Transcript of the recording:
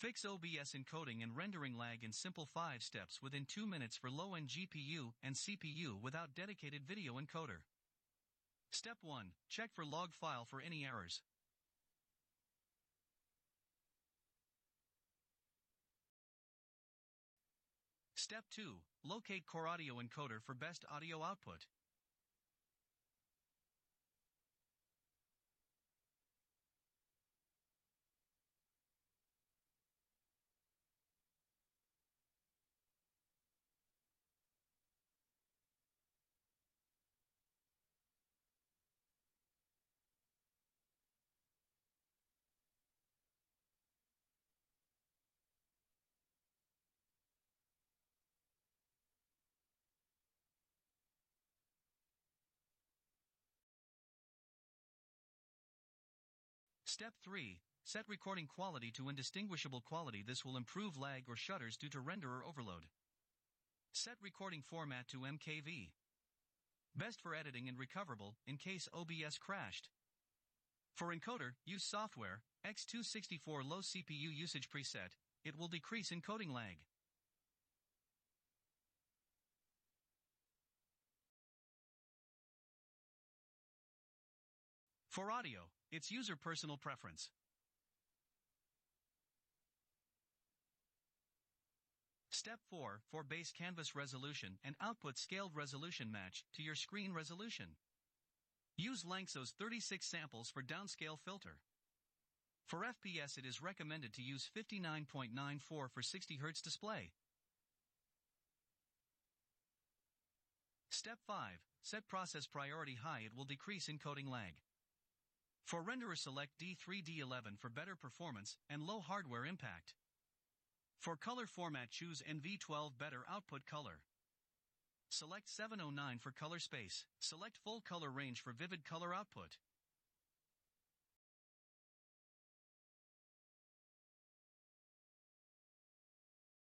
Fix OBS encoding and rendering lag in simple 5 steps within 2 minutes for low-end GPU and CPU without dedicated video encoder. Step 1. Check for log file for any errors. Step 2. Locate core audio encoder for best audio output. Step 3. Set recording quality to indistinguishable quality. This will improve lag or shutters due to renderer overload. Set recording format to MKV. Best for editing and recoverable in case OBS crashed. For encoder, use software, X264 low CPU usage preset, it will decrease encoding lag. For audio, it's user personal preference. Step 4 for base canvas resolution and output scaled resolution match to your screen resolution. Use Lanczos 36 samples for downscale filter. For FPS it is recommended to use 59.94 for 60 Hz display. Step 5. Set process priority high it will decrease encoding lag. For renderer select D3D11 for better performance and low hardware impact. For color format choose NV12 better output color. Select 709 for color space. Select full color range for vivid color output.